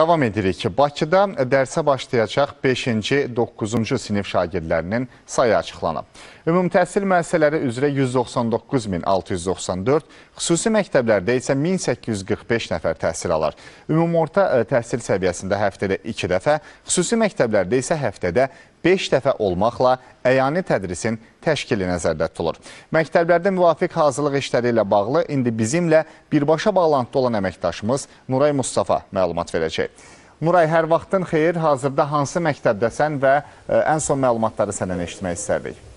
Davam edirik. Bakıda dərsə başlayacaq 5-ci, 9-cu sinif şagirdlərinin sayı açıqlanıb. Ümumi təhsil müəssisələri üzrə 199.694, xüsusi məktəblərdə isə 1845 nəfər təhsil alar. Ümumi orta ə, təhsil səviyyəsində həftədə 2 dəfə, xüsusi məktəblərdə isə həftədə 5 dəfə olmaqla əyani tədrisin təşkili nəzərdə tutulur. Məktəblərdə müvafiq hazırlıq işləri ilə bağlı indi bizimlə birbaşa bağlantıda olan əməkdaşımız Nuray Mustafa məlumat verəcək. Nuray, hər vaxtın xeyir. Hazırda hansı məktəbdəsən və ə, ən son məlumatları səndən eşitmək istərdik.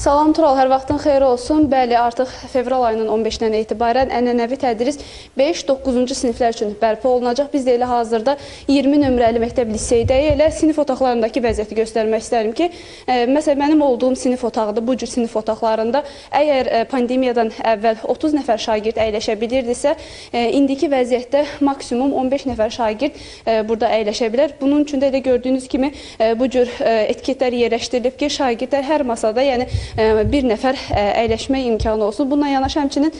Salam Tural, hər vaxtın xeyri olsun. Bəli, artıq fevral ayının 15-dən etibarən ənənəvi tədris 5-9-cu siniflər üçün bərpa olunacaq. Biz də elə hazırda 20 nömrəli məktəb liseydəyik. Elə sinif otaqlarındakı vəziyyəti göstərmək istərim ki, ə, məsələn, mənim olduğum sinif otağıdır. Bu cür sinif otaqlarında əgər ə, pandemiyadan əvvəl 30 nəfər şagird əyləşə bilirdisə, ə, indiki vəziyyətdə maksimum 15 nəfər şagird ə, burada əyləşə bilər. Bunun üçün də elə gördüyünüz kimi bu cür etiketlər yerləşdirilib ki, şagirdlər hər masada, yəni bir nəfər əyləşmə imkanı olsun. Bununla yanaşı həmçinin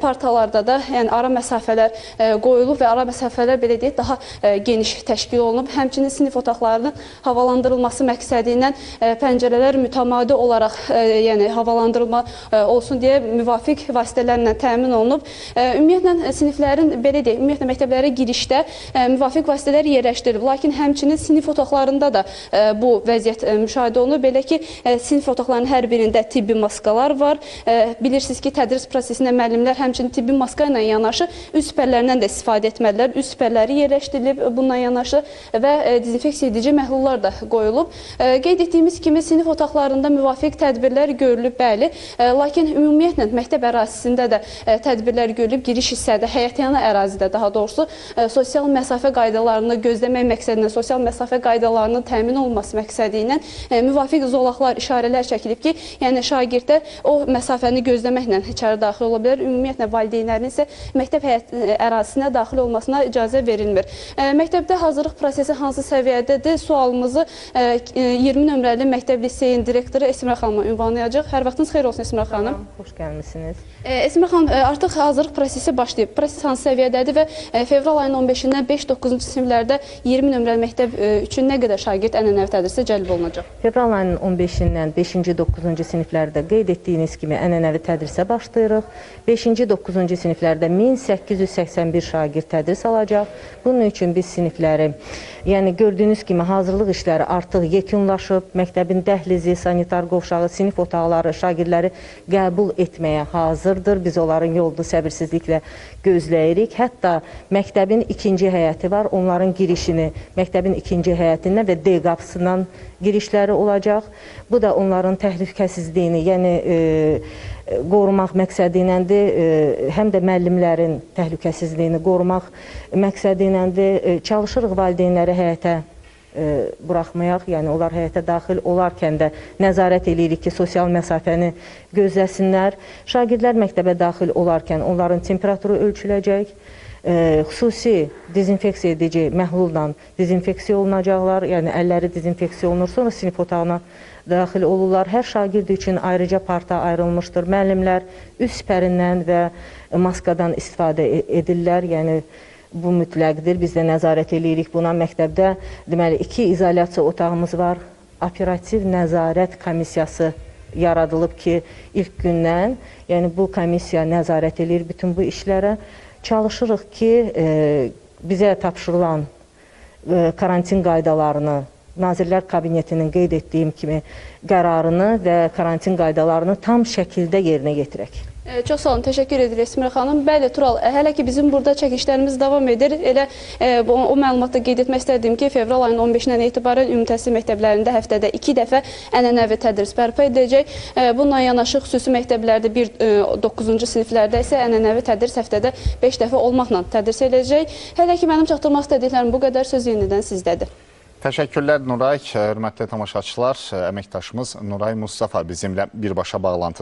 partalarda da yəni ara məsafələr qoyulub və ara məsafələr belə deyək daha geniş təşkil olunub. Həmçinin sinif otaqlarının havalandırılması məqsədi ilə pəncərələr mütəmadi olaraq yəni havalandırılma olsun deyə müvafiq vasitələrlə təmin olunub. Ümumiyyətlə siniflərin belə deyək, ümumiyyətlə məktəblərə girişdə müvafiq vasitələr yerləşdirilib. Lakin həmçinin sinif otaqlarında da bu vəziyyət müşahidə olunur. Belə ki, sinif otaqlarının hər birində tibbi maskalar var. Bilirsiniz ki, tədris prosesində müəllimlər həmçinin tibbi maska ilə yanaşı üz sipərlərindən də istifadə etməlidirlər. Üz sipərləri yerləşdirilib bununla yanaşı və dezinfeksiya edici məhlullar da qoyulub. Qeyd etdiyimiz kimi sinif otaqlarında müvafiq tədbirlər görülüb, bəli. Lakin ümumiyyətlə məktəb ərazisində də tədbirlər görülüb. Giriş hissədə, həyətyanı ərazidə daha doğrusu sosial məsafə qaydalarını gözləmək məqsədilə, sosial məsafə qaydalarının təmin olunması məqsədi ilə müvafiq zolaqlar, işarələr çəkilib ki, yəni şagirdlər o məsafəni gözləməklə içəri daxil ola bilər. Ümumiyyətlə valideynlərin isə məktəb həyat ərazisinə daxil olmasına icazə verilmir. Məktəbdə hazırlıq prosesi hansı səviyyədədir? Sualımızı 20 nömrəli məktəb liseyin direktoru Esmir xanıma ünvanlayacaq. Hər vaxtınız xeyir olsun Esmir xanım. Xoş gəlmisiniz. Esmir xanım, artıq hazırlıq prosesi başlayıb. Proses hansı səviyyədədir və fevral ayının 15-dən 5-9-cu siniflərdə 20 nömrəli məktəb üçün nə qədər şagird ənənəvi tədrisə cəlb olunacaq? Fevral ayının 15-dən 5-ci 9-cu siniflərdə qeyd etdiyiniz kimi ənənəvi tədrisə başlayırıq. 5-ci 9-cu siniflərdə 1881 şagird tədris alacaq. Bunun üçün biz sinifləri, yəni gördüyünüz kimi hazırlıq işləri artıq yekunlaşıb. Məktəbin dəhlizi, sanitar qovşağı, sinif otaqları şagirdləri qəbul etməyə hazırdır. Biz onların yolunu səbirsizliklə gözləyirik. Hətta məktəbin ikinci həyəti var. Onların girişini məktəbin ikinci həyətindən və D qapısından girişləri olacaq. Bu da onların təhlükəsizliyini, yəni e, qorumaq məqsədi iləndir. E, həm də müəllimlərin təhlükəsizliyini qorumaq məqsədi iləndir. E, çalışırıq valideynləri həyətə e, buraxmayaq, yəni onlar həyətə daxil olarkən də nəzarət eləyirik ki, sosial məsafəni gözləsinlər. Şagirdlər məktəbə daxil olarkən onların temperaturu ölçüləcək. E, xüsusi dezinfeksiya edici məhlulla dezinfeksiya olunacaqlar, yəni əlləri dezinfeksiya olunur, sonra sinif otağına daxil olurlar. Hər şagird üçün ayrıca parta ayrılmışdır. Müəllimlər üz sipərindən və maskadan istifadə edirlər, yəni bu mütləqdir. Biz də nəzarət eləyirik buna. Məktəbdə deməli iki izolyasiya otağımız var. Operativ nəzarət komissiyası yaradılıb ki, ilk gündən, yəni bu komissiya nəzarət eləyir bütün bu işlərə. Çalışırıq ki, e, bizə tapşırılan e, karantin qaydalarını Nazirlər Kabinetinin qeyd etdiyim kimi qərarını və karantin qaydalarını tam şəkildə yerinə yetirək. E, Çox sağ olun, təşəkkür edirik Esmir xanım. Bəli, Tural, e, hələ ki bizim burada çəkişlərimiz davam edir. Elə e, o, o məlumatda qeyd etmək istədim ki, fevral ayının 15-dən etibarən ümumi təhsil məktəblərində həftədə 2 dəfə ənənəvi tədris bərpa ediləcək. E, bununla yanaşı xüsusi məktəblərdə 1-9-cu siniflərdə isə ənənəvi tədris həftədə 5 dəfə olmaqla tədris ediləcək. Hələ ki mənim çatdırmaq istədiklərim bu qədər söz yenidən sizdədir. Təşəkkürlər Nuray. Hörmətli tamaşaçılar, əməkdaşımız Nuray Mustafa bizimlə birbaşa bağlantıda